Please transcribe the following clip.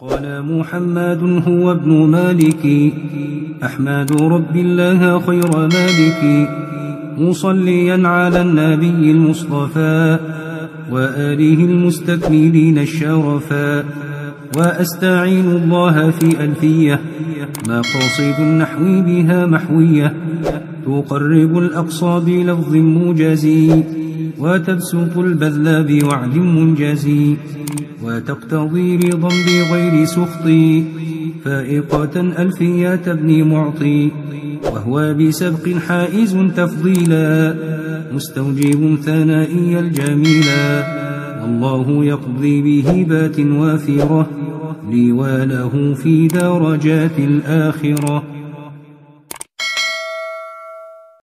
قال محمد هو ابن مالك. أحمد رب الله خير مالك. مصليا على النبي المصطفى وآله المستكملين الشرفا. وأستعين الله في ألفية. مقاصد النحو بها محوية. تقرب الأقصى بلفظ موجزي. وتبسط البذل بوعد منجزي. وتقتضي رضا بغير سخط. فائقة ألفية ابن معطي وهو بسبق حائز تفضيلا. مستوجب ثنائي الجميلا الله يقضي بهبات وافرة. لي وله في درجات الآخرة.